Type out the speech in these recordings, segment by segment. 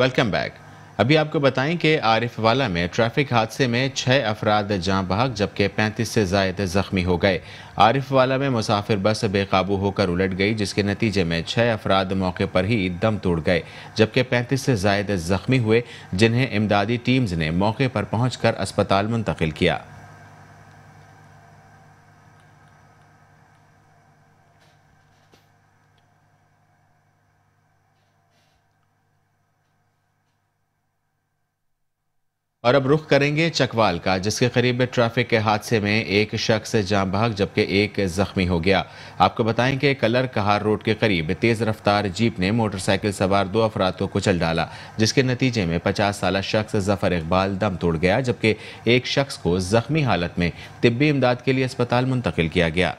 Welcome back. अभी आपको बताएँ कि आरिफ वाला में ट्रैफ़िक हादसे में छः अफराद जाँ बहक, जबकि 35 से जायद जख्मी हो गए। आरिफ वाला में मुसाफिर बस बेकाबू होकर उलट गई, जिसके नतीजे में छः अफराद मौके पर ही दम तोड़ गए, जबकि 35 से जायद जख्मी हुए, जिन्हें इमदादी टीम्स ने मौके पर पहुंचकर अस्पताल मुंतकिल किया। और अब रुख करेंगे चकवाल का, जिसके करीब ट्रैफ़िक के हादसे में एक शख्स जाम बहक जबकि एक जख्मी हो गया। आपको बताएँ कि कलर कहार रोड के करीब तेज रफ्तार जीप ने मोटरसाइकिल सवार दो अफराद को कुचल डाला, जिसके नतीजे में पचास साल शख्स ज़फ़र इकबाल दम तोड़ गया, जबकि एक शख्स को जख्मी हालत में तिब्बी इमदाद के लिए अस्पताल मुंतकिल किया गया।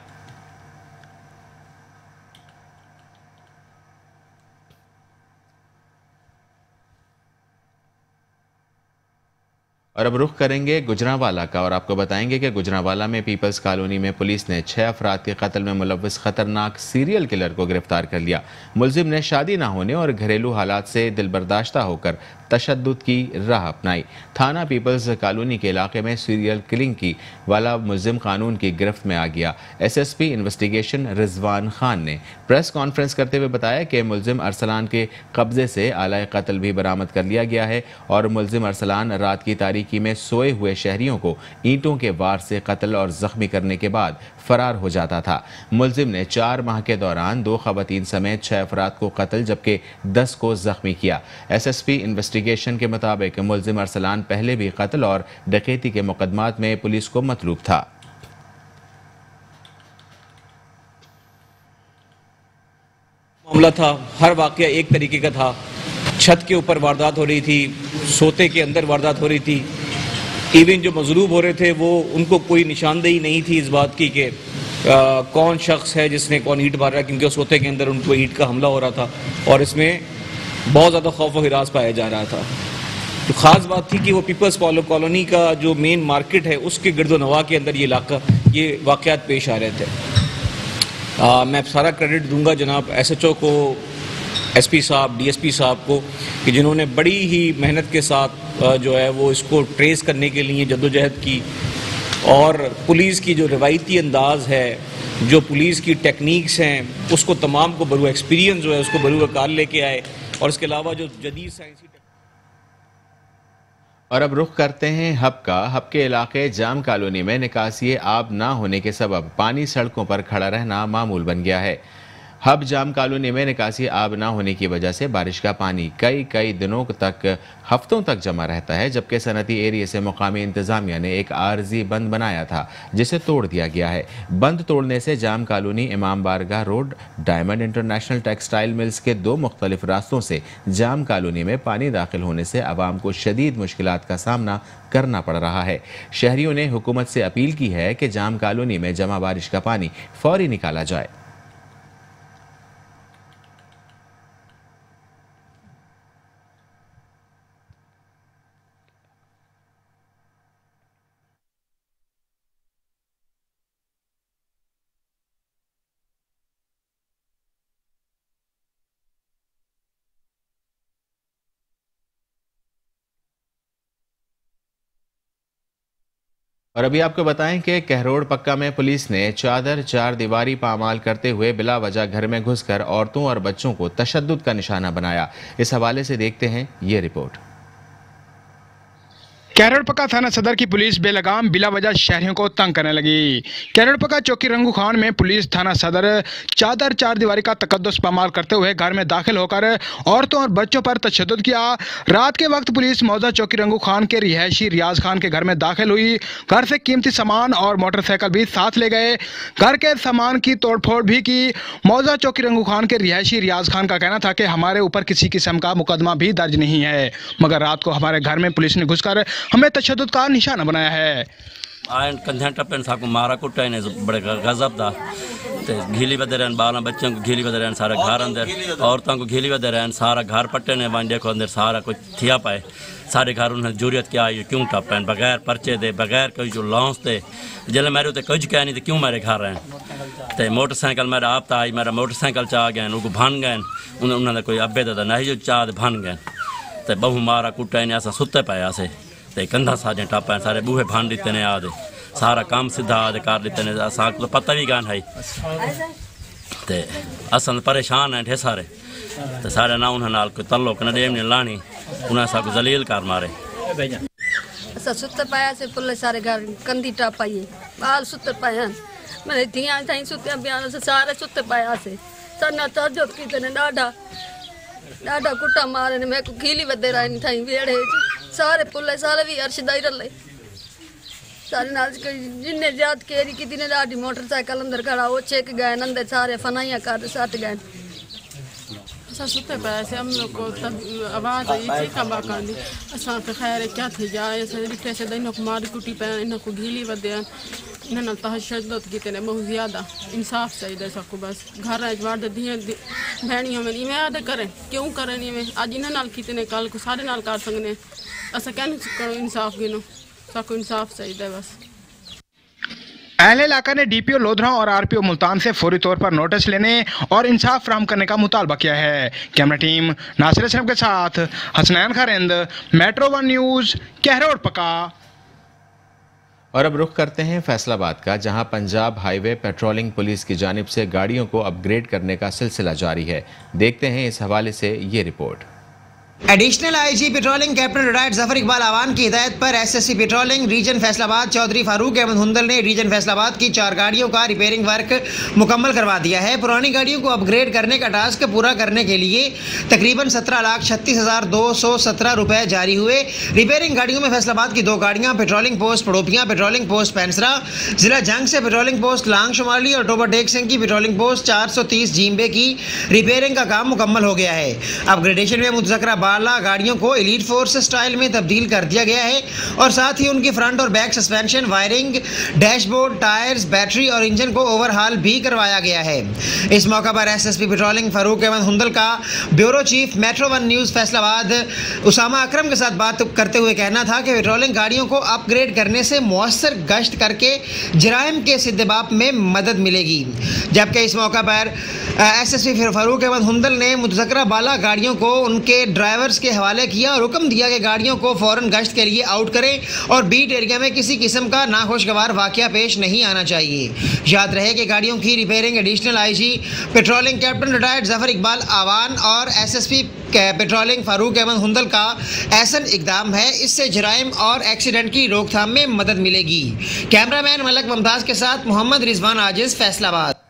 और अब रुख करेंगे गुजरावाला का और आपको बताएँगे कि गुजरावाला में पीपल्स कॉलोनी में पुलिस ने छः अफराद के कत्ल में मुलविस खतरनाक सीरियल किलर को गिरफ़्तार कर लिया। मुलजिम ने शादी ना होने और घरेलू हालात से दिलबर्दाश्ता होकर तशद की राह अपनाई। थाना पीपल्स कॉलोनी के इलाके में सीरियल किलिंग की वाला मुलजिम कानून की गिरफ्त में आ गया। S S P investigation Rizwan Khan ने प्रेस कॉन्फ्रेंस करते हुए बताया कि मुलिम अरसलान के कब्जे से आला कत्ल भी बरामद कर लिया गया है और मुलिम अरसलान रात की तारीखी में सोए हुए शहरियों को ईंटों के वार से कत्ल और जख्मी करने के बाद फरार हो जाता था। मुलजिम ने चार माह के दौरान दो खवतिन समेत छह अफराद को कत्ल, जबकि दस को जख्मी किया। एस एस पी इन्वेस्टिगेशन के मुताबिक मुलजिम अरसलान पहले भी कत्ल और डकैती के मुकदमात में पुलिस को मतलूब था। मामला था, हर वाक्य एक तरीके का था। छत के ऊपर वारदात हो रही थी, सोते के अंदर वारदात हो रही थी। इवन जो मजलूब हो रहे थे वो उनको कोई निशानदेही नहीं थी इस बात की कि कौन शख्स है जिसने कौन ईट मार है क्योंकि सोते के अंदर उनको ईट का हमला हो रहा था और इसमें बहुत ज़्यादा खौफ व हिरास पाया जा रहा था। तो ख़ास बात थी कि वो पीपल्स कॉलोनी का जो मेन मार्केट है उसके गर्दो नवा के अंदर ये इलाका ये वाक़ात पेश आ रहे थे। आ, मैं सारा क्रेडिट दूँगा जनाब एसएचओ को एसपी साहब, डीएसपी साहब को कि जिन्होंने बड़ी ही मेहनत के साथ जो है वो इसको ट्रेस करने के लिए जद्दोजहद की और पुलिस की जो रवायती अंदाज है, जो पुलिस की टेक्निक्स हैं, उसको तमाम को बरू एक्सपीरियंस जो है उसको बरू कार लेके आए और इसके अलावा जो जदीद साइंसी और अब रुख करते हैं हब का। हब के इलाके जाम कॉलोनी में निकासी आब ना होने के सबब। पानी सड़कों पर खड़ा रहना मामूल बन गया है। हब जाम कॉलोनी में निकासी आब ना होने की वजह से बारिश का पानी कई कई दिनों तक, हफ्तों तक जमा रहता है, जबकि सनती एरिया से मुकामी इंतजामिया ने एक आर्जी बंद बनाया था, जिसे तोड़ दिया गया है। बंद तोड़ने से जाम कॉलोनी इमाम बारगाह road, diamond international textile mills के दो मुख्तलिफ़ रास्तों से जाम कॉलोनी में पानी दाखिल होने से आवाम को शदीद मुश्किल का सामना करना पड़ रहा है। शहरियों ने हुकूमत से अपील की है कि जाम कॉलोनी में जमा बारिश का पानी फौरी निकाला जाए। और अभी आपको बताएँ कि कहरोड़ पक्का में पुलिस ने चादर, चार दीवारी पामाल करते हुए बिला वजह घर में घुसकर औरतों और बच्चों को तशद का निशाना बनाया। इस हवाले से देखते हैं ये रिपोर्ट। कैरड़पका थाना सदर की पुलिस बेलगाम बिला वजह शहरियों को तंग करने लगी। कैरड़पका चौकी रंगू खान में पुलिस थाना सदर चादर चार दीवारी का तकदस पामाल करते हुए घर में दाखिल होकर औरतों और बच्चों पर तशद किया। रात के वक्त पुलिस मौजा चौकी रंगू खान के रिहायशी रियाज खान के घर में दाखिल हुई। घर से कीमती सामान और मोटरसाइकिल भी साथ ले गए। घर के सामान की तोड़फोड़ भी की। मौजा चौकी रंगू खान के रिहायशी रियाज खान का कहना था कि हमारे ऊपर किसी किस्म का मुकदमा भी दर्ज नहीं है। मगर रात को हमारे घर में पुलिस ने घुसकर हमें तशद का निशाना बनाया है। आयन कंधे टप्पन साहब मारा कुटा बड़े गजब था तो घीली बदे रहन बारह बच्चों को घीली बदे रहन, सारा घर अंदर। औरतों को घीली बदे रहन, सारा घर पट्टे ने वन देखो अंदर सारा कुछ थिया पाए। सारे घर उन्हें ज़रूरत क्या आई क्यों टप्पन बगैर परचे दे, बगैर कोई जो लॉन्स दे। जल्द मेरे तो कुछ कह नहीं तो क्यों मेरे घर रहन? ते मोटरसाइकिल मेरा आप तो आई, मेरा मोटरसाइकिल चाह गए उनको भन गए। उन्होंने कोई अबे तो नहीं, जो चाह भन गए। तो बहु मारा कुटा इन्हें अस सुते पाया से ਤੇ ਕੰਧਾਂ ਸਾਜੇ ਟਾਪਾਂ ਸਾਰੇ ਬੂਹੇ ਭਾਂ ਦਿੱਤੇ ਨੇ ਆਦੇ ਸਾਰਾ ਕੰਮ ਸਿੱਧਾ ਆਦੇ ਕਰ ਦਿੱਤੇ ਨੇ ਅਸਾਂ ਕੋਲ ਪਤਾ ਵੀ ਗਾਨ ਹੈ ਤੇ ਅਸਾਂ ਪਰੇਸ਼ਾਨ ਹੈ ਠੇ ਸਾਰੇ ਤੇ ਸਾਰੇ ਨਾ ਉਹਨਾਂ ਨਾਲ ਕੋਈ ਤਲੁਕ ਨਾ ਦੇਮ ਨੇ ਲਾਣੀ ਉਹਨਾਂ ਸਭ ਜ਼ਲੀਲ ਕਰ ਮਾਰੇ असां सुत पिया से पुल सारे घर कंधी टापाई ॿार सुत पिया आहिनि माना धीअ ताईं सुतिया पिया आहिनि असां सारे सुत पियासीं सना तर्जो थी अथनि ॾाढा ॾाढा कुटा मारनि में खीली वधे आहिनि ताईं वेड़े सारे पुल सारे भी अर्श ॾई रले सारे नाज जिन्ने जात केरी की ने ॾाढी मोटरसाइकिल अंदर खड़ा वो चेक गए अंदर सारे फनाइया कर सट गए असां सुते पियासीं हम लोग को आवाज़ आई चीका बाकान दी असां खे ख़ैर, क्या थी जाए ॾिठेसीं त इन को मार कुटी पिया इन को गीली वधिया इन नाल तहशदत कीते ने बहुत ज़्यादा। इंसाफ चाहिए सबको बस। घर च वड़ दियाँ भैनियों में, इवें आदे करें, क्यों करें इवें? अज इन नाल ने, कल को सारे नाल कर सकने असां कैन करो, इंसाफ गिनो। सबको इंसाफ चाहिए बस। अहले इलाका ने डीपीओ लोधरा और आरपीओ मुल्तान से फौरी तौर पर नोटिस लेने और इंसाफ फ्राहम करने का मुतालबा किया है। कैमरा टीम नासिर अशरफ के साथ Hasnain Kharind, metro one news, Kahror Pakka और अब रुख करते हैं फैसलाबाद का, जहाँ पंजाब हाईवे पेट्रोलिंग पुलिस की जानिब से गाड़ियों को अपग्रेड करने का सिलसिला जारी है। देखते हैं इस हवाले से ये report. Additional IG patrolling captain retired Zafar Iqbal Awan की हिदायत पर SSC patrolling region Faisalabad Chaudhry Farooq Ahmad Hundal ने रीजन फैसलाबाद की चार गाड़ियों का रिपेयरिंग वर्क मुकम्मल करवा दिया है। पुरानी गाड़ियों को अपग्रेड करने का टास्क पूरा करने के लिए तकरीबन सत्रह लाख छत्तीस हज़ार दो सौ सत्रह रुपये जारी हुए। रिपेयरिंग गाड़ियों में फैसलाबाद की दो गाड़ियाँ पेट्रोलिंग पोस्ट पड़ोपियाँ पेट्रोलिंग पोस्ट पैंसरा जिला जंग से पेट्रोलिंग पोस्ट लांग शुमाली और टोबा टेक सिंह की पेट्रोलिंग पोस्ट चार सौ तीस जीम्बे की रिपेयरिंग का काम मुकम्मल हो गया है। अपग्रेडेशन में मुतजकरा बाला गाड़ियों को एलीट फोर्स स्टाइल में तब्दील कर दिया गया है और साथ ही उनकी फ्रंट और back suspension wiring dashboard tyres battery और इंजन को ओवरहाल भी करवाया गया है। इस मौका पर एसएसपी पेट्रोलिंग फारूक अहमद हुंदल का bureau chief metro one news Faisalabad, Usama Akram के साथ बात करते हुए कहना था कि पेट्रोलिंग गाड़ियों को अपग्रेड करने से मौसर गश्त करके जराइम के सिद्धबाप में मदद मिलेगी। जबकि इस मौका पर S S P Farooq Ahmad Hundal ने मुतजकरा बाला गाड़ियों को उनके ड्राइवर्स के हवाले किया और हुक्म दिया कि गाड़ियों को फ़ौरन गश्त के लिए आउट करें और बीट एरिया में किसी किस्म का नाखुशगवार वाक़ पेश नहीं आना चाहिए। याद रहे कि गाड़ियों की repairing additional I G patrolling captain retired Zafar Iqbal Awan और S S P patrolling Farooq Ahmad Hundal का ऐसा इकदाम है, इससे जराइम और एक्सीडेंट की रोकथाम में मदद मिलेगी। कैमरामैन मलक मुमताज़ के साथ मोहम्मद रिजवान आजिज, फैसलाबाद।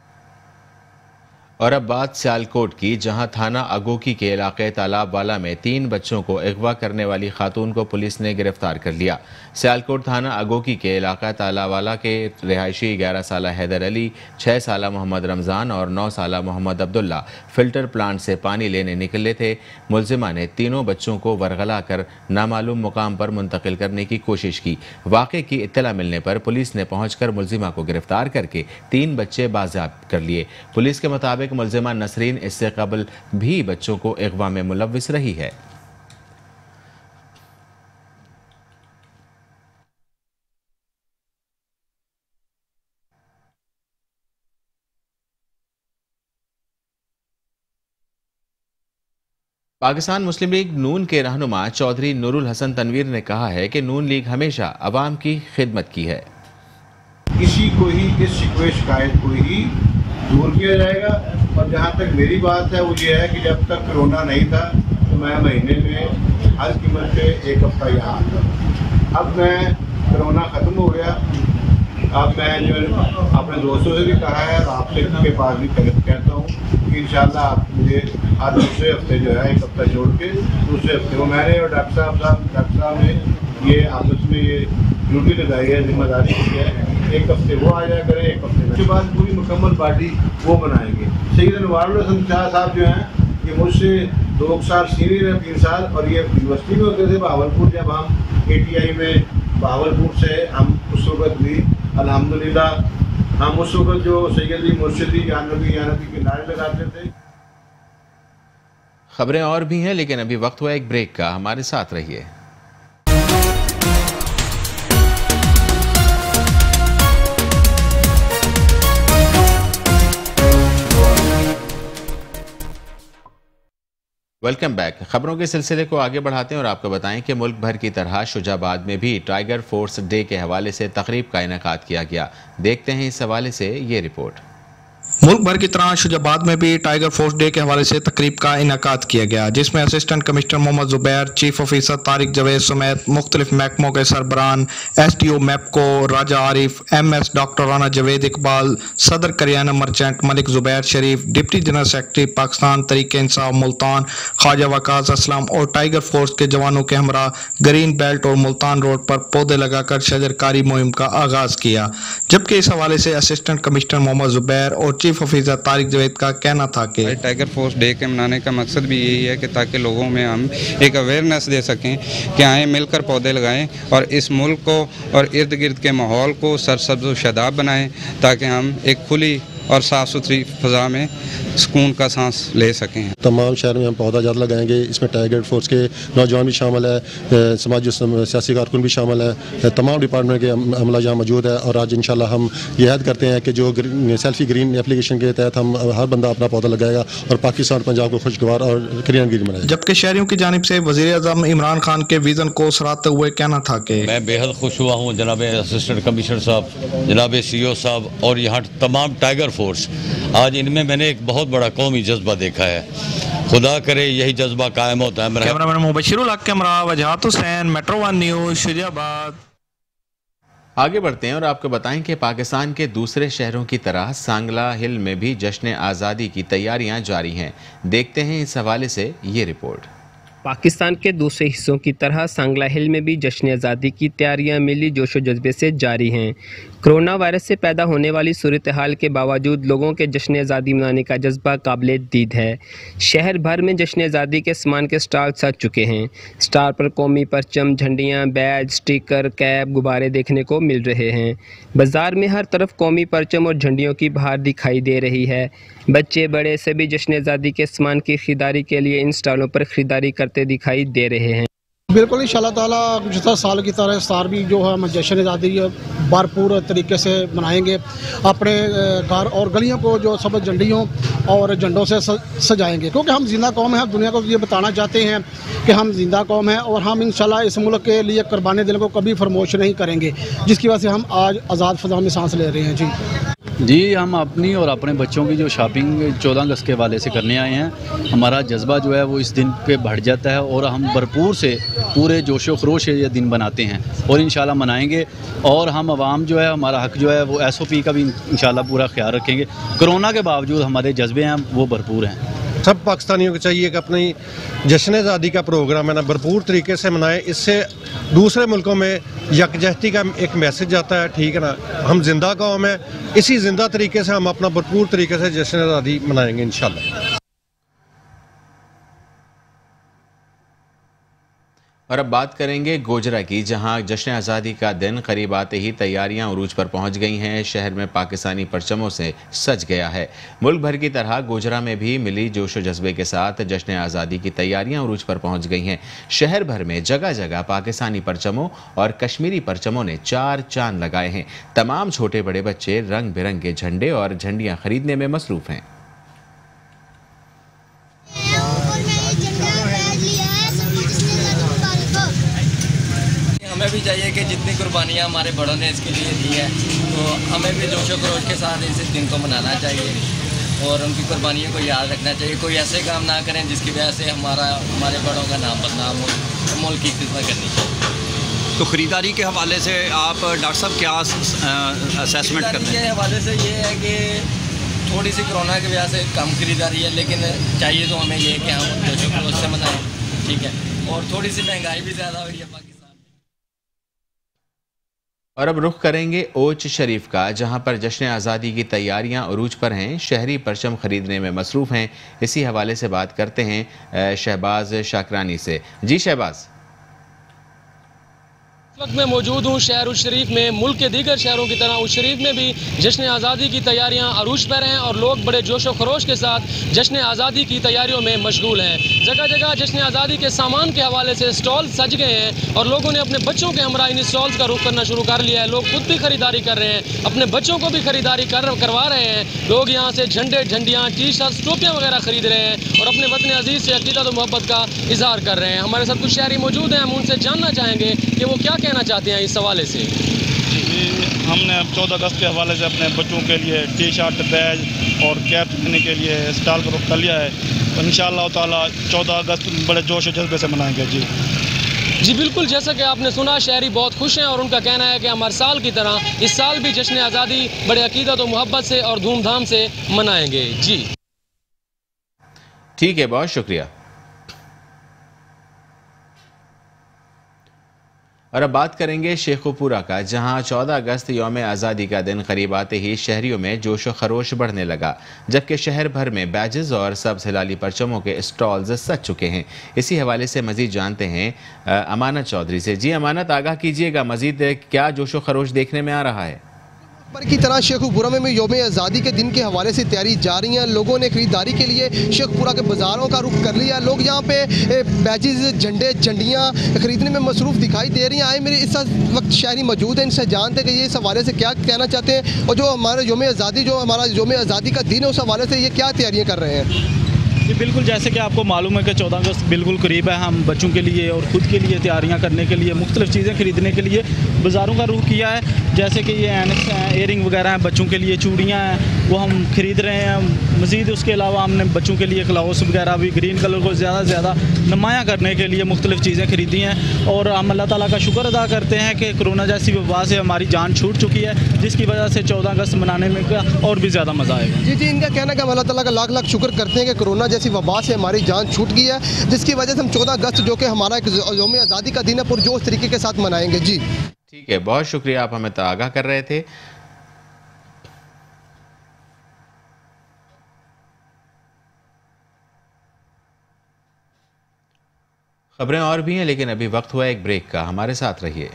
और अब बात सियालकोट की, जहाँ थाना अगोकी के इलाके तालाब वाला में तीन बच्चों को अगवा करने वाली खातून को पुलिस ने गिरफ़्तार कर लिया। सियालकोट थाना अगोकी के इलाका तालावाला के रिहायशी ग्यारह साल हैदर अली छः साल मोहम्मद रमज़ान और नौ साल मोहम्मद अब्दुल्ला फ़िल्टर प्लांट से पानी लेने निकले थे। मुलजिमा ने तीनों बच्चों को वरगला कर नामालूम मुकाम पर मुंतकिल करने की कोशिश की। वाक़े की इतला मिलने पर पुलिस ने पहुंचकर मुलजिमा को गिरफ़्तार करके तीन बच्चे बाजियाब कर लिए। पुलिस के मुताबिक मुलजिमा नसरीन, इससे कबल भी बच्चों को अगवा में मुलविस रही है। पाकिस्तान मुस्लिम लीग नून के रहनुमा चौधरी नूरुल हसन तनवीर ने कहा है कि नून लीग हमेशा अवाम की खिदमत की है। किसी को ही इस शिकवे शिकायत को ही दूर किया जाएगा। और जहाँ तक मेरी बात है, वो ये है कि जब तक कोरोना नहीं था तो मैं महीने में हर कीमत पे एक हफ़्ता यहाँ आता अब मैं कोरोना ख़त्म हो गया। अब मैं जो अपने दोस्तों से भी कहा है और आपसे के पास भी कहता हूँ कि इन आप मुझे हर दूसरे हफ़्ते जो है, एक हफ़्ता छोड़ के दूसरे हफ़्ते। को मैंने और डॉक्टर साहब साहब, डॉक्टर साहब ने ये आपस में ये ड्यूटी लगाई है, ज़िम्मेदारी है। एक हफ़्ते वो आ जाया करें, एक हफ़्ते उसके बाद पूरी मुकम्मल पार्टी वो बनाएँगे। सईद अनवार हसन शाह साहब जो हैं, ये मुझसे दो साल सीनियर है, तीन साल, और ये यूनिवर्सिटी में होते थे बहावलपुर जब हम ए टी आई में बहावलपुर से हम उस वक्त भी अलहमदिल्ला हम उस वक्त जो सैदी मुर्शदी जानबी जानबी के नारे लगाते थे। खबरें और भी हैं, लेकिन अभी वक्त हुआ एक ब्रेक का। हमारे साथ रहिए। Welcome back. खबरों के सिलसिले को आगे बढ़ाते हैं और आपको बताएँ कि मुल्क भर की तरह शुजाबाद में भी टाइगर फोर्स डे के हवाले से तकरीब का इनका किया गया। देखते हैं इस हवाले से ये रिपोर्ट। मुल्क भर की तरह शुजाबाद में भी टाइगर फोर्स डे के हवाले से तकरीब का इनका किया गया, जिसमें assistant commissioner Mohammad Zubair, chief officer Tariq Javed समेत मुख्तलिफ़ महकमों के सरबरान S T O MEPCO, Raja Arif M S doctor Rana Javed Iqbal, सदर kirana merchant Malik Zubair Sharif, deputy general secretary Pakistan Tehreek-e Insaf Multan, Khwaja Waqas Aslam और tiger force के जवानों के हमरा ग्रीन बेल्ट और मुल्तान रोड पर पौधे लगाकर शजरकारी मुहिम का आगाज़ किया। जबकि इस हवाले से असिस्टेंट कमिश्नर मोहम्मद जुबैर और चीफ ऑफिसर तारिक जवेद का कहना था कि टाइगर फोर्स डे के मनाने का मकसद भी यही है कि ताकि लोगों में हम एक अवेयरनेस दे सकें कि आए, मिलकर पौधे लगाएँ और इस मुल्क को और इर्द गिर्द के माहौल को सरसब्ज शदाब बनाएँ ताकि हम एक खुली और साफ़ सुथरी फ़ज़ा में सुकून का सांस ले सकें। तमाम शहर में हम पौधा ज़्यादा लगाएँगे। इसमें टाइगर फोर्स के नौजवान भी शामिल है समाजी सियासी कारकुन भी शामिल है तमाम डिपार्टमेंट के अमला यहाँ मौजूद है और आज इंशाल्लाह हम ये याद करते हैं कि जो सेल्फी ग्रीन एप्लीकेशन के तहत हम हर बंदा अपना पौधा लगाएगा और पाकिस्तान पंजाब को खुशगवार और ग्रीन ग्रीन बनाएगा। जबकि शहरियों की जानब से वजी अजम इमरान खान के विजन को सराहते हुए कहना था कि मैं बेहद खुश हुआ हूँ जनाब असिस्टेंट कमिश्नर साहब जनाब सी ओ साहब और यहाँ तमाम टाइगर फोर्स आज इनमें मैंने एक बहुत बड़ा कौमी जज्बा देखा है। खुदा करे यही जज्बा कायम होता है cameraman Mubashirul Haq camera Wajahat Hussain metro one news Shujabad. आगे बढ़ते हैं और आपको बताएँ कि पाकिस्तान के दूसरे शहरों की तरह सांगला हिल में भी जश्न आज़ादी की तैयारियाँ जारी हैं। देखते हैं इस हवाले से ये रिपोर्ट। पाकिस्तान के दूसरे हिस्सों की तरह सांगला हिल में भी जश्न आज़ादी की तैयारियाँ मिली जोशो जज्बे से जारी हैं। कोरोना वायरस से पैदा होने वाली सूरत हाल के बावजूद लोगों के जश्न आज़ादी मनाने का जज्बा काबिल दीद है। शहर भर में जश्न आज़ादी के सामान के स्टॉल सज चुके हैं। स्टार पर कौमी परचम, झंडियाँ, बैज, स्टिकर, कैब, गुब्बारे देखने को मिल रहे हैं। बाज़ार में हर तरफ़ कौमी परचम और झंडियों की बहार दिखाई दे रही है। बच्चे, बड़े सभी जश्न आज़ादी के सामान की ख़रीदारी के लिए इन स्टॉलों पर ख़रीदारी करते दिखाई दे रहे हैं। बिल्कुल इन ताला गुजशत साल की तरह सार भी जो है हम जश्न आज़ादी भरपूर तरीके से मनाएँगे। अपने घर और गलियों को जो सब झंडियों और झंडों से सजाएँगे। क्योंकि हम ज़िंदा कौम हैं दुनिया को ये बताना चाहते हैं कि हम ज़िंदा कौम हैं और हम इन इस मुल्क के लिए कुर्बानी देने को कभी फरमोश नहीं करेंगे, जिसकी वजह से हम आज आज़ाद फजा में सांस ले रहे हैं। जी। जी, हम अपनी और अपने बच्चों की जो शॉपिंग चौदह अगस्त के वाले से करने आए हैं, हमारा जज्बा जो है वो इस दिन पे बढ़ जाता है और हम भरपूर से पूरे जोश व खरोश से ये दिन बनाते हैं और इन मनाएँगे और हम आवाम जो है, हमारा हक जो है वो एस ओ पी का भी इन पूरा ख्याल रखेंगे। कोरोना के बावजूद हमारे जज्बे हैं, वो भरपूर हैं। सब पाकिस्तानियों को चाहिए कि अपनी जश्न आज़ादी का प्रोग्राम है ना, भरपूर तरीके से मनाएँ। इससे दूसरे मुल्कों में यकजहती का एक मैसेज आता है, ठीक है ना? हम ज़िंदा कौम है, इसी ज़िंदा तरीके से हम अपना भरपूर तरीके से जश्न आज़ादी मनाएँगे इन और अब बात करेंगे गोजरा की, जहाँ जश्न आज़ादी का दिन करीब आते ही तैयारियाँ उरूज पर पहुँच गई हैं। शहर में पाकिस्तानी परचमों से सज गया है। मुल्क भर की तरह गोजरा में भी मिली जोश जज्बे के साथ जश्न आज़ादी की तैयारियाँ उरूज पर पहुँच गई हैं। शहर भर में जगह जगह पाकिस्तानी परचमों और कश्मीरी परचमों ने चार चाँद लगाए हैं। तमाम छोटे बड़े बच्चे रंग बिरंगे झंडे और झंडियाँ खरीदने में मसरूफ़ हैं। भी चाहिए कि जितनी कुर्बानियाँ हमारे बड़ों ने इसके लिए दी हैं तो हमें भी जोशो खरोश के साथ इस दिन को मनाना चाहिए और उनकी कुर्बानियों को याद रखना चाहिए। कोई ऐसे काम ना करें जिसकी वजह से हमारा हमारे बड़ों का नाम बदनाम हो तो मुल्क की खिदमत करनी चाहिए। तो ख़रीदारी के हवाले से आप डॉक्टर साहब क्या असेसमेंट करते हैं? के हवाले से ये है कि थोड़ी सी कोरोना की वजह से कम खरीदारी है लेकिन चाहिए तो हमें ये कि हम जोशो खरोश से मनाएँ ठीक है? और थोड़ी सी महँगाई भी ज़्यादा हुई है और अब रुख करेंगे ओच शरीफ का, जहाँ पर जश्न आज़ादी की तैयारियाँ अरूज पर हैं। शहरी परचम खरीदने में मसरूफ़ हैं। इसी हवाले से बात करते हैं शहबाज शाकरानी से। जी शहबाज। वक्त मैं मौजूद हूँ शहर शरीफ में, मुल्क के दीगर शहरों की तरह। उस शरीफ में भी जश्न आज़ादी की तैयारियाँ अरूज पर हैं और लोग बड़े जोश व खरोश के साथ जश्न आज़ादी की तैयारियों में मशगूल हैं। जगह जगह जश्न आज़ादी के सामान के हवाले से स्टॉल सज गए हैं और लोगों ने अपने बच्चों के हमरा इन स्टॉल्स का रुख करना शुरू कर लिया है। लोग खुद भी खरीदारी कर रहे हैं, अपने बच्चों को भी खरीदारी कर करवा रहे हैं। लोग यहाँ से झंडे, झंडियाँ टी शर्ट टोपियाँ वगैरह खरीद रहे हैं और अपने वतन अज़ीज़ से अकीदत मोहब्बत का इजहार कर रहे हैं। हमारे साथ कुछ शहरी मौजूद हैं, हम उनसे जानना चाहेंगे कि वो क्या कहना चाहते हैं इस हवाले से? हमने चौदह अगस्त के हवाले से अपने बच्चों के लिए टी शर्ट बैग और कैप देने के लिए स्टॉल का रुख कर लिया है। तो इन ताला चौदह अगस्त बड़े जोश और जज्बे से मनाएँगे जी। जी बिल्कुल जैसा कि आपने सुना शहरी बहुत खुश हैं और उनका कहना है कि हम हर साल की तरह इस साल भी जश्न आज़ादी बड़े अकीदत और मोहब्बत से और धूमधाम से मनाएँगे। जी। ठीक है बहुत शुक्रिया। और अब बात करेंगे शेखुपुरा का, जहाँ 14 अगस्त योम आज़ादी का दिन करीब आते ही शहरियों में जोश खरोश बढ़ने लगा, जबकि शहर भर में बैजेस और सब्ज हिलाली परचमों के स्टॉल्स सज चुके हैं। इसी हवाले से मजीद जानते हैं अमानत चौधरी से। जी, अमानत, आगाह कीजिएगा। मजीद, क्या जोश खरोश देखने में आ रहा है? पर की तरह शेखुपुरा में भी योम आज़ादी के दिन के हवाले से तैयारी जारी है। लोगों ने खरीदारी के लिए शेखपुरा के बाज़ारों का रुख कर लिया। लोग यहाँ पे बैचेज झंडे, झंडियाँ खरीदने में मसरूफ़ दिखाई दे रही हैं। आए मेरे इस वक्त शहरी मौजूद हैं, इनसे जानते हैं कि ये इस हवाले से क्या कहना चाहते हैं और जो हमारे योम आज़ादी, जो हमारा योम आज़ादी का दिन है, उस हवाले से ये क्या तैयारियाँ कर रहे हैं? जी, बिल्कुल जैसे कि आपको मालूम है कि चौदह अगस्त बिल्कुल करीब है हम बच्चों के लिए और ख़ुद के लिए तैयारियाँ करने के लिए, मुख्तलिफ़ चीज़ें ख़रीदने के लिए बाज़ारों का रुख किया है। जैसे कि ये एनक्स हैं एयरिंग वगैरह हैं, बच्चों के लिए चूड़ियाँ हैं वो हम ख़रीद रहे हैं मज़ीद उसके अलावा हमने बच्चों के लिए क्लाउस वगैरह भी ग्रीन कलर को ज़्यादा से ज़्यादा नुमायाँ करने के लिए मुख्तलिफ़ चीज़ें ख़रीदी हैं। और हम अल्लाह ताली का शुक्र अदा करते हैं कि कोरोना जैसी वबा से हमारी जान छूट चुकी है जिसकी वजह से चौदह अगस्त मनाने में और भी ज़्यादा मज़ा आएगा। जी जी इनका कहना है कि अल्लाह ताली का लाख लाख शुक्र करते हैं कि कोरोना जैसी वबा से हमारी जान छूट गई है जिसकी वजह से हम चौदह अगस्त जो कि हमारा एक योम आज़ादी का दिन है पुरजोश तरीके के साथ मनाएँगे। जी। ठीक है बहुत शुक्रिया आप हमें तो आगाह कर रहे थे। खबरें और भी हैं लेकिन अभी वक्त हुआ एक ब्रेक का। हमारे साथ रहिए।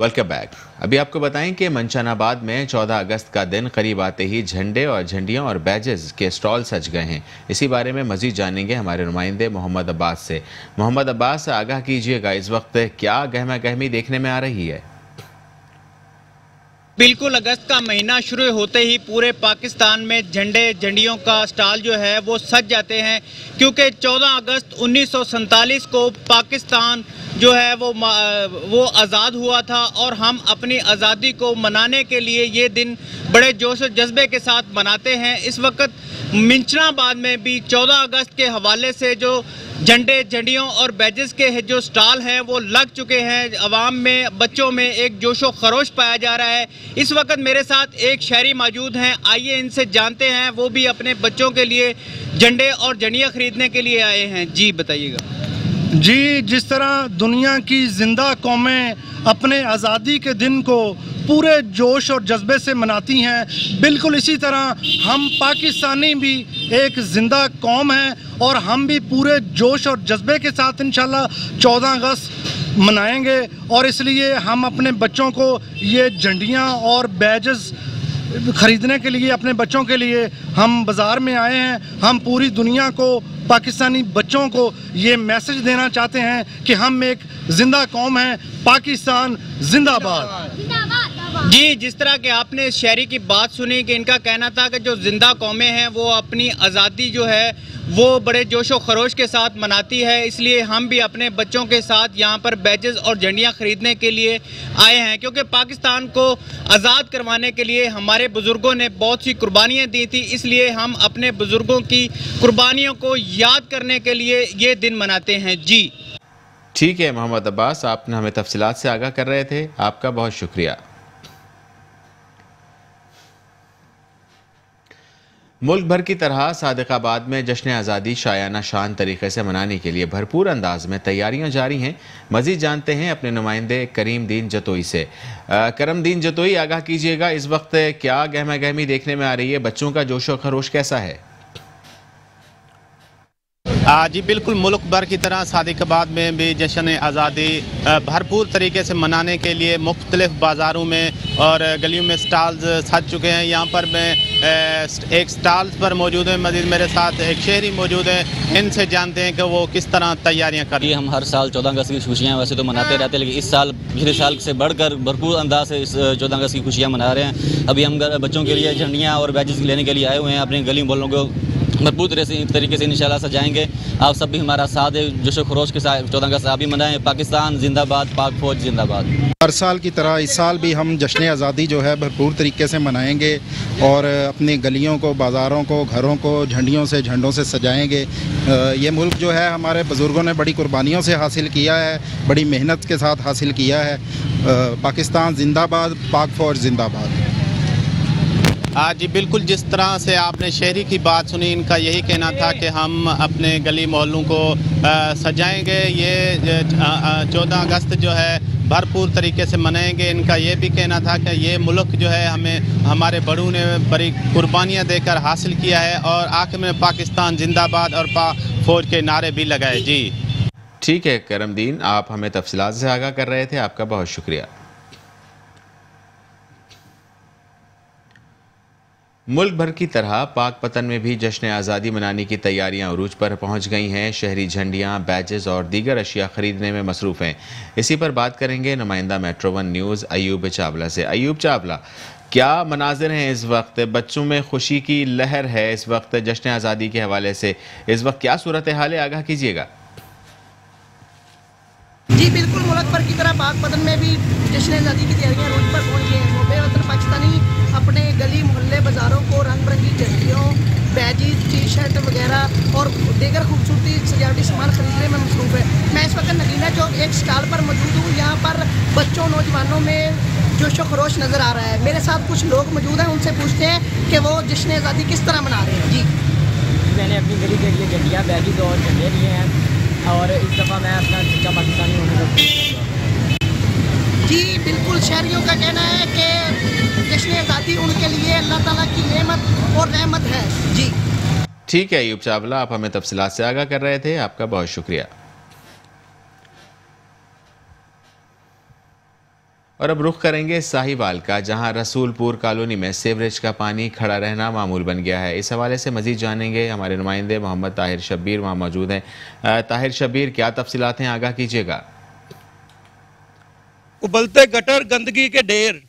वेलकम बैक अभी आपको बताएँ कि मंचानाबाद में 14 अगस्त का दिन करीब आते ही झंडे और झंडियों और बैजेस के स्टॉल सज गए हैं। इसी बारे में मजीद जानेंगे हमारे नुमाइंदे मोहम्मद अब्बास से। मोहम्मद अब्बास, आगाह कीजिएगा, इस वक्त क्या गहमा गहमी देखने में आ रही है? बिल्कुल अगस्त का महीना शुरू होते ही पूरे पाकिस्तान में झंडे, झंडियों का स्टाल जो है वो सज जाते हैं, क्योंकि 14 अगस्त उन्नीस को पाकिस्तान जो है वो वो आज़ाद हुआ था और हम अपनी आज़ादी को मनाने के लिए ये दिन बड़े जोश जज्बे के साथ मनाते हैं। इस वक्त मिंचनाबाद में भी 14 अगस्त के हवाले से जो झंडे, झंडियों और बैजेस के जो स्टॉल हैं, वो लग चुके हैं। आवाम में, बच्चों में एक जोशो खरोश पाया जा रहा है। इस वक्त मेरे साथ एक शहरी मौजूद हैं। आइए इनसे जानते हैं। वो भी अपने बच्चों के लिए झंडे और झंडियाँ खरीदने के लिए आए हैं। जी, बताइएगा। जी, जिस तरह दुनिया की ज़िंदा कौमें अपने आज़ादी के दिन को पूरे जोश और जज्बे से मनाती हैं। बिल्कुल इसी तरह हम पाकिस्तानी भी एक ज़िंदा कौम हैं और हम भी पूरे जोश और जज्बे के साथ इन चौदह अगस्त मनाएँगे। और इसलिए हम अपने बच्चों को ये झंडियाँ और बैजेस ख़रीदने के लिए अपने बच्चों के लिए हम बाज़ार में आए हैं। हम पूरी दुनिया को पाकिस्तानी बच्चों को ये मैसेज देना चाहते हैं कि हम एक ज़िंदा कौम है पाकिस्तान जिंदाबाद। जी जिस तरह के आपने शहरी की बात सुनी कि इनका कहना था कि जो ज़िंदा कौमें हैं वो अपनी आज़ादी जो है वो बड़े जोश व खरोश के साथ मनाती है। इसलिए हम भी अपने बच्चों के साथ यहाँ पर बैजेस और झंडियाँ ख़रीदने के लिए आए हैं, क्योंकि पाकिस्तान को आज़ाद करवाने के लिए हमारे बुज़ुर्गों ने बहुत सी कुर्बानियाँ दी थी। इसलिए हम अपने बुज़ुर्गों की कुर्बानियों को याद करने के लिए ये दिन मनाते हैं। जी। ठीक है, मोहम्मद अब्बास, आपने हमें तफसीत से आगाह कर रहे थे। आपका बहुत शुक्रिया। मुल्क भर की तरह सादिकाबाद में जश्न आज़ादी शायाना शान तरीके से मनाने के लिए भरपूर अंदाज में तैयारियाँ जारी हैं। मजीद जानते हैं अपने नुमाइंदे करीम दीन जतोई से। करम दीन जतोई, आगाह कीजिएगा, इस वक्त क्या गहमा गहमी देखने में आ रही है? बच्चों का जोशो खरोश कैसा है? जी बिल्कुल मुल्क भर की तरह सादिकाबाद में भी जश्न आज़ादी भरपूर तरीके से मनाने के लिए मुख्तलिफ़ बाज़ारों में और गलियों में स्टॉल्स सज चुके हैं। यहाँ पर मैं एक स्टॉल्स पर मौजूद हैं। मजीद मेरे साथ एक शहरी मौजूद हैं। इनसे जानते हैं कि वो किस तरह तैयारियाँ कर हम हर साल चौदह अगस्त की खुशियाँ वैसे तो मनाते रहते हैं लेकिन इस साल पिछले साल से बढ़कर भरपूर अंदाज से इस चौदह अगस्त की खुशियाँ मना रहे हैं। अभी हम बच्चों के लिए झंडियाँ और बैजेस लेने के लिए आए हुए हैं। अपने गली मोहल्लों को से, तरीके से इंशाल्लाह सजाएँगे। आप सब भी हमारा साथ है जोशो खरोश के साथ चौदह आप भी मनाएँ। पाकिस्तान जिंदाबाद, पाक फौज जिंदाबाद। हर साल की तरह इस साल भी हम जश्न आज़ादी जो है भरपूर तरीके से मनाएँगे और अपनी गलियों को, बाज़ारों को, घरों को, झंडियों से, झंडों से सजाएँगे। ये मुल्क जो है हमारे बुज़ुर्गों ने बड़ी कुर्बानियों से हासिल किया है, बड़ी मेहनत के साथ हासिल किया है। पाकिस्तान जिंदाबाद, पाक फ़ौज जिंदाबाद। हाँ जी बिल्कुल जिस तरह से आपने शहरी की बात सुनी इनका यही कहना था कि हम अपने गली मोहल्लों को आ, सजाएँगे। ये चौदह अगस्त जो है भरपूर तरीके से मनाएँगे। इनका ये भी कहना था कि ये मुल्क जो है हमें हमारे बड़ों ने बड़ी कुर्बानियाँ देकर हासिल किया है और आखिर में पाकिस्तान जिंदाबाद और पा फौज के नारे भी लगाए। जी। ठीक है करमदीन आप हमें तफसीलात से आगाह कर रहे थे। आपका बहुत शुक्रिया। मुल्क भर की तरह पाक पतन में भी जश्न आज़ादी मनाने की तैयारियाँ उरूज पर पहुँच गई हैं। शहरी झंडियाँ बैजेस और दीगर अशिया खरीदने में मसरूफ़ हैं। इसी पर बात करेंगे नुमाइंदा metro one news Ayub Chawla से। अयूब चावला, क्या मनाजिर हैं इस वक्त? बच्चों में खुशी की लहर है इस वक्त जश्न आज़ादी के हवाले से। इस वक्त क्या सूरत हाल है? आगाह कीजिएगा। जी, बिल्कुल, मुल्क भर की तरह पाक पतन में भी जश्न आज़ादी की तैयारियाँ रोज पर पहुँच गई हैं। पाकिस्तानी अपने गली मोहल्ले बाज़ारों को रंग बिरंगी झंडियों बैजीज टी शर्ट वगैरह और दीगर खूबसूरती सजावटी सामान खरीदने में मसरूफ़ है। मैं इस वक्त नगीना चौक एक स्टॉल पर मौजूद हूँ। यहाँ पर बच्चों, नौजवानों में जोशो खरोश नज़र आ रहा है। मेरे साथ कुछ लोग मौजूद हैं, उनसे पूछते हैं कि वो जश्न आज़ादी किस तरह मना रहे हैं। जी। मैंने अपनी गली के लिए झंडियाँ बैगी और झंडे लिए हैं और इस दफ़ा मैं अपना पाकिस्तानी होने का। जी, बिल्कुल शहरियों का कहना है कि जश्न आज़ादी उनके लिए अल्लाह ताला की नेमत और रहमत है। जी। ठीक है, अयूब चावला, आप हमें तफसीलात से आगाह कर रहे थे, आपका बहुत शुक्रिया। और अब रुख करेंगे साहिवाल का, जहाँ रसूलपुर कॉलोनी में सेवरेज का पानी खड़ा रहना मामूल बन गया है। इस हवाले से मजीद जानेंगे हमारे नुमाइंदे मोहम्मद ताहिर शब्बीर वहाँ मौजूद हैं। ताहिर शब्बीर, क्या तफसीलात हैं? आगाह कीजिएगा। उबलते गटर गंदगी के ढेर।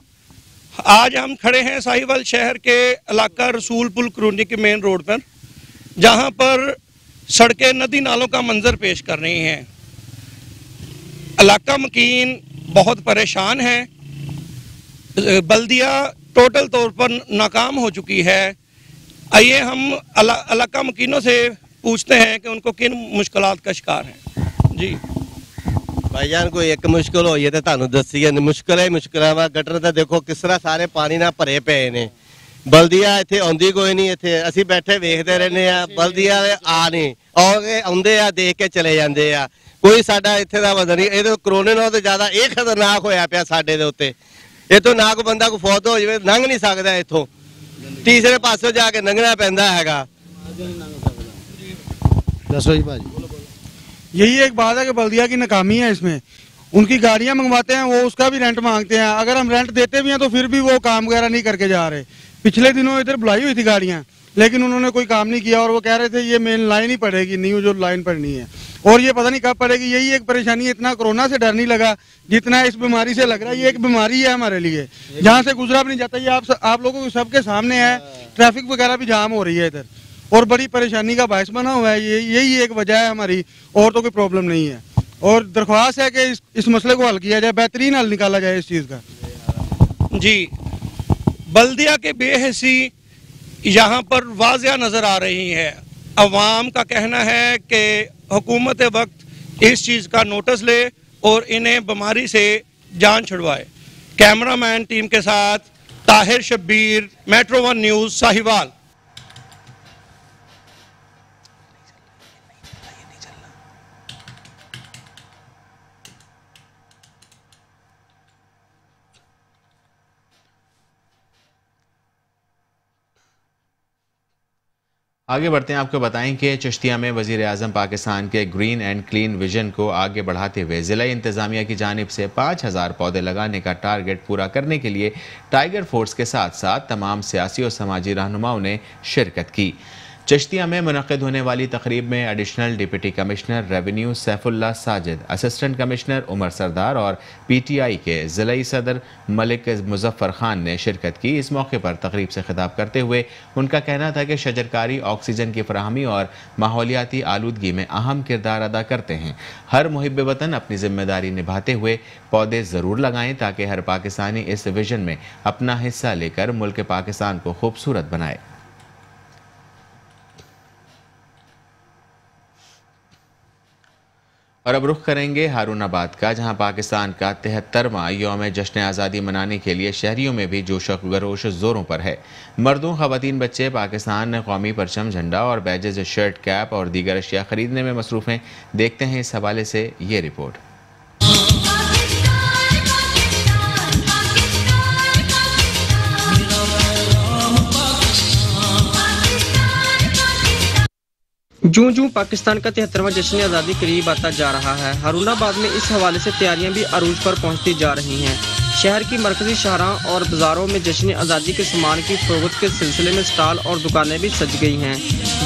आज हम खड़े हैं साहिवाल शहर के इलाका रसूलपुर कॉलोनी के मेन रोड पर, जहाँ पर सड़कें नदी नालों का मंजर पेश कर रही हैं। इलाका मकीन बहुत परेशान है। बल्दिया टोटल तौर पर नाकाम हो चुकी है। आइए हम इला- इलाका मकीनों से पूछते हैं कि उनको किन मुश्किलात का शिकार हैं। जी। ਭਾਈਜਾਨ ਕੋਈ ਇੱਕ ਮੁਸ਼ਕਲ ਹੋਈ ਹੈ ਤੇ ਤੁਹਾਨੂੰ ਦੱਸੀ ਹੈ ਮੁਸ਼ਕਲ ਹੈ, ਮੁਸ਼ਕਲਾਂ ਵਾ। ਗਟਰ ਤਾਂ ਦੇਖੋ ਕਿਸ ਤਰ੍ਹਾਂ ਸਾਰੇ ਪਾਣੀ ਨਾਲ ਭਰੇ ਪਏ ਨੇ। ਬਲਦੀਆ ਇੱਥੇ ਆਉਂਦੀ ਕੋਈ ਨਹੀਂ ਇੱਥੇ। ਅਸੀਂ ਬੈਠੇ ਵੇਖਦੇ ਰਹਿੰਦੇ ਆ ਬਲਦੀਆ ਆ ਨਹੀਂ। ਆਉਂਦੇ ਆਉਂਦੇ ਆ, ਦੇਖ ਕੇ ਚਲੇ ਜਾਂਦੇ ਆ। ਕੋਈ ਸਾਡਾ ਇੱਥੇ ਦਾ ਵਜ਼ਨ ਨਹੀਂ। ਇਹਦੇ ਕਰੋਨੇ ਨਾਲ ਤਾਂ ਜ਼ਿਆਦਾ ਇਹ ਖਤਰਨਾਕ ਹੋਇਆ ਪਿਆ ਸਾਡੇ ਦੇ ਉੱਤੇ। ਇਹ ਤੋਂ ਨਾ ਕੋ ਬੰਦਾ ਕੋ ਫੌਤ ਹੋ ਜਾਵੇ, ਲੰਘ ਨਹੀਂ ਸਕਦਾ ਇੱਥੋਂ। ਤੀਸਰੇ ਪਾਸੇ ਜਾ ਕੇ ਨੰਗਣਾ ਪੈਂਦਾ ਹੈਗਾ। ਦੱਸੋ ਜੀ ਭਾਜੀ। यही एक बात है कि बल्दिया की नाकामी है इसमें। उनकी गाड़ियाँ मंगवाते हैं वो उसका भी रेंट मांगते हैं। अगर हम रेंट देते भी हैं तो फिर भी वो काम वगैरह नहीं करके जा रहे। पिछले दिनों इधर बुलाई हुई थी गाड़ियाँ लेकिन उन्होंने कोई काम नहीं किया और वो कह रहे थे ये मेन लाइन ही पड़ेगी न्यू जो लाइन पड़नी है। और ये पता नहीं कब पड़ेगी यही एक परेशानी है। इतना कोरोना से डर नहीं लगा जितना इस बीमारी से लग रहा है ये एक बीमारी है हमारे लिए। जहाँ से गुजरा भी नहीं जाता ये आप आप लोगों को सबके सामने है। ट्रैफ़िक वगैरह भी जाम हो रही है इधर। और बड़ी परेशानी का बायस बना हुआ है ये यही एक वजह है हमारी और तो कोई प्रॉब्लम नहीं है। और दरख्वास्त है कि इस, इस मसले को हल किया जाए बेहतरीन हल निकाला जाए इस चीज़ का। जी बल्दिया के बेहसी यहाँ पर वाजिया नज़र आ रही है। अवाम का कहना है कि हुकूमत वक्त इस चीज़ का नोटिस ले और इन्हें बीमारी से जान छुड़वाए। कैमरामैन टीम के साथ Tahir Shabbir metro one news Sahiwal. आगे बढ़ते हैं, आपको बताएँ कि चश्तिया में वज़ीर अजम पाकिस्तान के ग्रीन एंड क्लीन विजन को आगे बढ़ाते हुए ज़िला इंतज़ामिया की जानब से पाँच हज़ार पौधे लगाने का टारगेट पूरा करने के लिए टाइगर फोर्स के साथ साथ तमाम सियासी और समाजी रहनुमाओं ने शिरकत की। चश्तिया में मुनद होने वाली तकरीब में additional deputy commissioner revenue Saifullah Sajid assistant commissioner Umar Sardar और पी टी आई के ज़िली सदर मलिक मुजफ्फ़र खान ने शिरकत की। इस मौके पर तकरीब से खिताब करते हुए उनका कहना था कि शजरकारी ऑक्सीजन की फ्राहमी और माहौलियाती आलूदगी में अहम किरदार अदा करते हैं। हर मुहब वतन अपनी ज़िम्मेदारी निभाते हुए पौधे ज़रूर लगाएँ ताकि हर पाकिस्तानी इस विजन में अपना हिस्सा लेकर मुल्क पाकिस्तान को खूबसूरत बनाए। और अब रुख करेंगे हारूनाबाद का, जहाँ पाकिस्तान का तिहत्तरवा योम जश्न आज़ादी मनाने के लिए शहरीों में भी जोश गरोश ज़ोरों पर है। मर्दों खातन बच्चे, पाकिस्तान ने कौमी परचम झंडा और बैजेज शर्ट, कैप और दीगर अशिया ख़रीदने में मसरूफ़ हैं। देखते हैं इस हवाले से ये रिपोर्ट। जूं जूं पाकिस्तान का तिहत्तरवा जश्न आज़ादी करीब आता जा रहा है हारूनाबाद में इस हवाले से तैयारियाँ भी अरूज पर पहुँचती जा रही हैं। शहर की मरकजी शहरों और बाज़ारों में जश्न आज़ादी के सामान की फरोख्त के सिलसिले में स्टॉल और दुकानें भी सज गई हैं,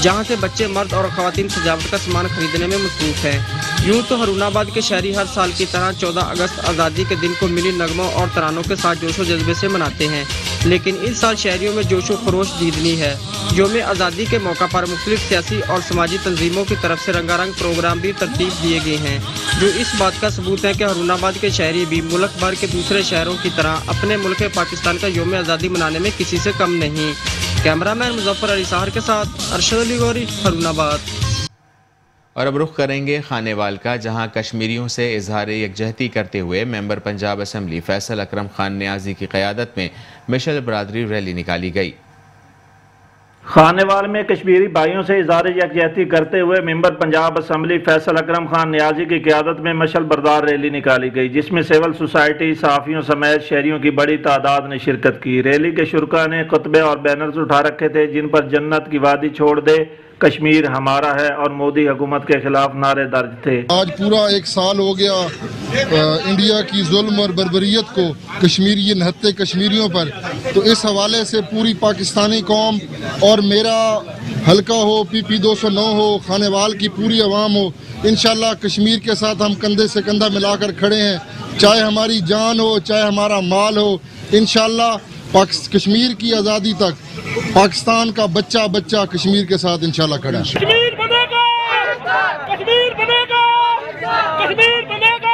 जहाँ से बच्चे, मर्द और खातन सजावट का सामान खरीदने में मसरूफ़ है। यूँ तो हरूनाबाद के शहरी हर साल की तरह 14 अगस्त आज़ादी के दिन को मिली नगमों और तरानों के साथ जोशो जज्बे से मनाते हैं। लेकिन इस साल शहरियों में जोशो खरोश दीदनी है। योम आज़ादी के मौका पर मुख्तलिफ़ सियासी और समाजी तंजीमों की तरफ़ से रंगारंग प्रोग्राम भी तरतीब दिए गए हैं। जो इस बात का सबूत है कि हरूनाबाद के शहरी भी मुल्क भर के दूसरे शहरों की तरह अपने मुल्क पाकिस्तान का योम आज़ादी मनाने में किसी से कम नहीं। कैमरामैन मुजफ्फर अली साहर के साथ अरशद अली गौरी हरूनाबाद और अब रुख करेंगे खानेवाल का, जहाँ कश्मीरियों से इजहार यकजहती करते हुए मेंबर पंजाब असम्बली फैसल अकरम खान न्याजी की क़्यादत में मिशल बरदरी रैली निकाली गई। खानेवाल में कश्मीरी भाइयों से इजहार यकजहती करते हुए मेंबर पंजाब असम्बली फैसल अकरम खान न्याजी की क्यादत में मशल बरदार रैली निकाली गई, जिसमें सिविल सोसाइटी सहाफ़ियों समेत शहरियों की बड़ी तादाद ने शिरकत की। रैली के शुरा ने खुतबे और बैनर्स उठा रखे थे, जिन पर जन्नत की वादी छोड़ दे कश्मीर हमारा है और मोदी हुकूमत के खिलाफ नारे दर्ज थे। आज पूरा एक साल हो गया आ, इंडिया की जुल्म और बरबरीत को कश्मीरी नहत्ते कश्मीरियों पर। तो इस हवाले से पूरी पाकिस्तानी कौम और मेरा हल्का हो पी पी दो सौ नौ हो खानेवाल की पूरी आवाम हो इन कश्मीर के साथ हम कंधे से कंधा मिलाकर खड़े हैं। चाहे हमारी जान हो चाहे हमारा माल हो इन कश्मीर की आज़ादी तक पाकिस्तान का बच्चा बच्चा कश्मीर के साथ इंशाल्लाह खड़ा है। कश्मीर बनेगा! कश्मीर बनेगा! कश्मीर बनेगा!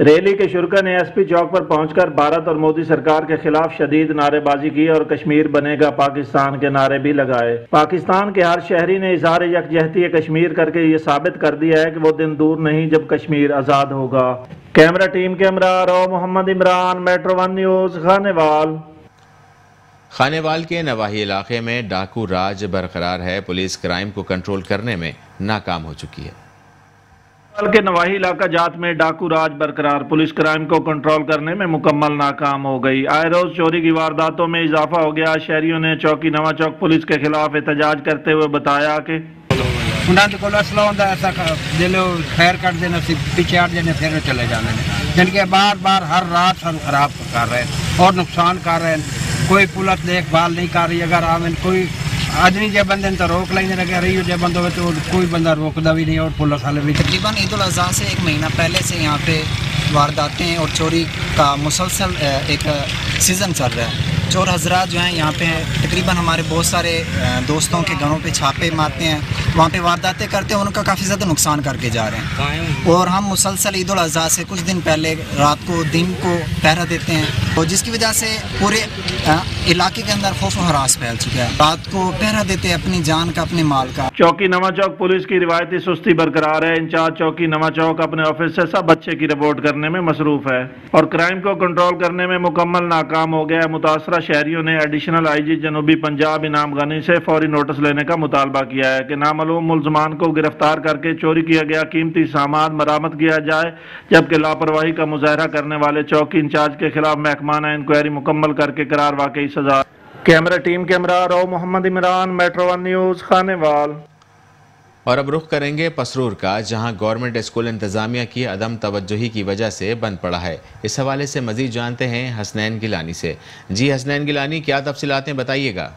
रैली के शुरा ने एसपी चौक पर पहुंचकर भारत और मोदी सरकार के खिलाफ शदीद नारेबाजी की और कश्मीर बनेगा पाकिस्तान के नारे भी लगाए। पाकिस्तान के हर शहरी ने इजहार यकजहती कश्मीर करके ये साबित कर दिया है कि वो दिन दूर नहीं जब कश्मीर आज़ाद होगा। कैमरा टीम के हमरा Mohammad Imran metro one news Khanewal. Khanewal के नवाही इलाके में डाकू राज बरकरार है। पुलिस क्राइम को कंट्रोल करने में नाकाम हो चुकी है। के नवाही इलाका जात में डाकू राज बरकरार। पुलिस क्राइम को कंट्रोल करने में मुकम्मल नाकाम हो गई। आए रोज चोरी की वारदातों में इजाफा हो गया। शहरियों ने चौकी नवा चौक पुलिस के खिलाफ एहतजाज करते हुए बताया कि खैर कर देना पीछे हट जाने फिर चले जाने। जिनके बार बार हर रात हम खराब कर रहे हैं और नुकसान कर रहे हैं। कोई पुलिस देखभाल नहीं कर रही अगर हम कोई आदमी जो बंदे तो रोक लेंगे लगे रही जो बंदो तो कोई बंदा रोकता भी नहीं और पुलिस वाले भी तकरीबन ईद उल से एक महीना पहले से यहाँ पे वारदातें और चोरी का मुसलसल एक सीज़न चल रहा है। चोर हजरात जो हैं यहाँ पे तकरीबन हमारे बहुत सारे दोस्तों के घरों पे छापे मारते हैं। वहाँ पे वारदातें करते हैं उनका काफ़ी ज़्यादा नुकसान करके जा रहे हैं। और हम मुसलसल ईद अजी से कुछ दिन पहले रात को दिन को पहरा देते हैं। और जिसकी वजह से पूरे इलाके के अंदर खौफ हरास फैल चुका है। रात को पहरा देते हैं अपनी जान का, अपने माल का। चौकी नवा चौक पुलिस की रिवायती सुस्ती बरकरार है। इंचार्ज चौकी नवा चौक अपने ऑफ़िस से सब बच्चे की रिपोर्ट करने में मसरूफ है और क्राइम को कंट्रोल करने में मुकम्मल नाकाम हो गया है। मुतासरा शहरियों ने एडिशनल आई जी जनूबी पंजाब इनाम गनी से फौरी नोटिस लेने का मुतालबा किया है कि नामलूम मुलजमान को गिरफ़्तार करके चोरी किया गया। कीमती सामान बरामद किया जाए, जबकि लापरवाही का मुजाहरा करने वाले चौकी इंचार्ज के खिलाफ महकमाना इंक्वायरी मुकम्मल करके करार वाकई सजा कैमरा टीम कैमरा रो Mohammad Imran metro one news Khanewal. और अब रुख करेंगे पसरूर का जहाँ गवर्नमेंट स्कूल इंतजामिया की अदम तवज्जोही की वजह से बंद पड़ा है। इस हवाले से मजीद जानते हैं हसनैन गिलानी से। जी हसनैन गिलानी क्या तफसीलात बताइएगा?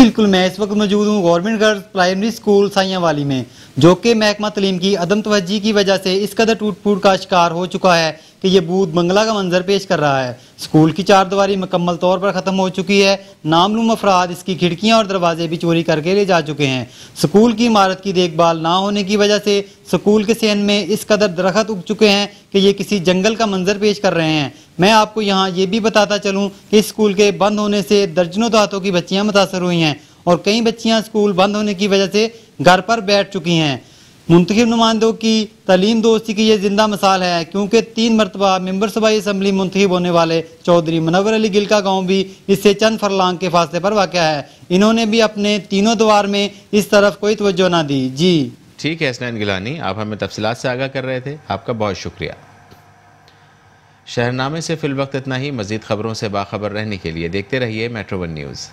बिल्कुल मैं इस वक्त मौजूद हूँ गवर्नमेंट गर्ल्स प्राइमरी स्कूल साइया वाली में। जो कि महकमा तलीम की अदम तवज्जी की वजह से इस कदर टूट फूट का शिकार हो चुका है कि ये बूथ बंगला का मंजर पेश कर रहा है। स्कूल की चार दीवारी मुकम्मल तौर पर ख़त्म हो चुकी है। नामलूम अफराद इसकी खिड़कियाँ और दरवाजे भी चोरी करके ले जा चुके हैं। स्कूल की इमारत की देखभाल ना होने की वजह से स्कूल के सहन में इस कदर दरख्त उग चुके हैं कि ये किसी जंगल का मंजर पेश कर रहे हैं। मैं आपको यहाँ ये भी बताता चलूँ कि स्कूल के बंद होने से दर्जनों दातों की बच्चियाँ मुतासर हुई हैं। और कई बच्चियाँ स्कूल बंद होने की वजह से घर पर बैठ चुकी हैं। मुंतखब नुमाइंदों की तलीम दोस्ती की ये ज़िंदा मिसाल है, क्योंकि तीन मरतबा मेंबर सबाई असम्बली मुंतब होने वाले चौधरी मनवर अली गिल का गाँव भी इससे चंद फरलांग के फासले पर वाक़ है। इन्होंने भी अपने तीनों द्वार में इस तरफ़ कोई तवज्जो ना दी। जी। ठीक है, हसनैन गिलानी, आप हमें तफसीत से आगाह कर रहे थे। आपका बहुत शुक्रिया। शहरनामे से फिल वक्त इतना ही, मजीद खबरों से बाखबर रहने के लिए देखते रहिए मेट्रो वन न्यूज़।